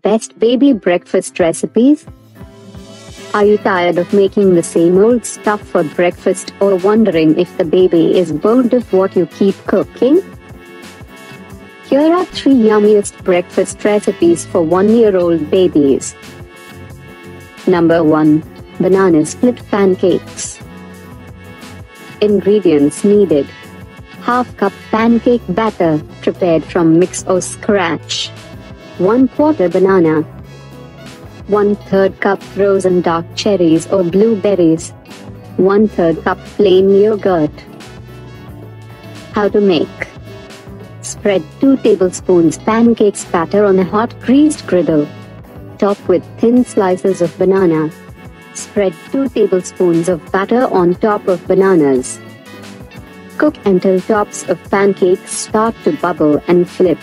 Best baby breakfast recipes? Are you tired of making the same old stuff for breakfast or wondering if the baby is bored of what you keep cooking? Here are three yummiest breakfast recipes for one year old babies. Number 1 Banana Split Pancakes. Ingredients needed Half cup pancake batter, prepared from mix or scratch. 1 quarter banana. 1 third cup frozen dark cherries or blueberries. 1 third cup plain yogurt. How to make Spread 2 tablespoons pancakes batter on a hot greased griddle. Top with thin slices of banana. Spread 2 tablespoons of batter on top of bananas. Cook until tops of pancakes start to bubble and flip.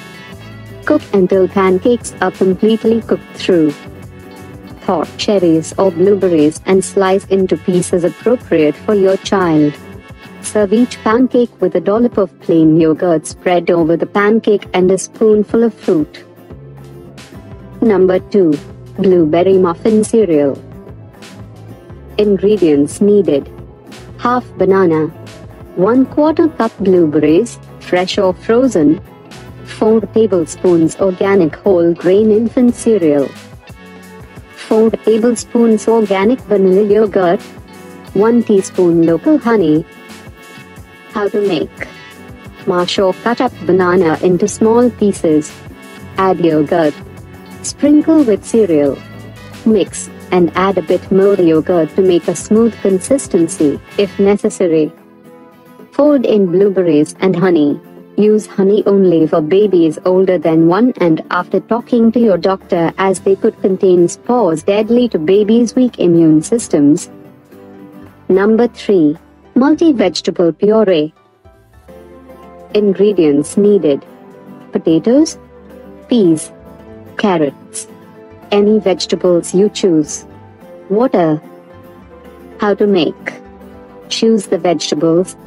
Cook until pancakes are completely cooked through. Thaw cherries or blueberries and slice into pieces appropriate for your child. Serve each pancake with a dollop of plain yogurt spread over the pancake and a spoonful of fruit. Number 2. Blueberry Muffin Cereal. Ingredients needed. Half banana. 1 quarter cup blueberries, fresh or frozen. 4 tablespoons organic whole grain infant cereal. 4 tablespoons organic vanilla yogurt. 1 teaspoon local honey. How to make Mash or cut up banana into small pieces. Add yogurt. Sprinkle with cereal. Mix and add a bit more yogurt to make a smooth consistency, if necessary. Fold in blueberries and honey. Use honey only for babies older than 1 and after talking to your doctor as they could contain spores deadly to babies' weak immune systems. Number 3. Multi-vegetable puree. Ingredients needed. Potatoes, peas, carrots, any vegetables you choose. Water. How to make. Choose the vegetables.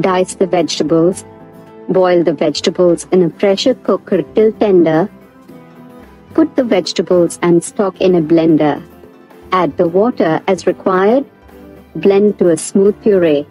Dice the vegetables. Boil the vegetables in a pressure cooker till tender. Put the vegetables and stock in a blender. Add the water as required. Blend to a smooth puree.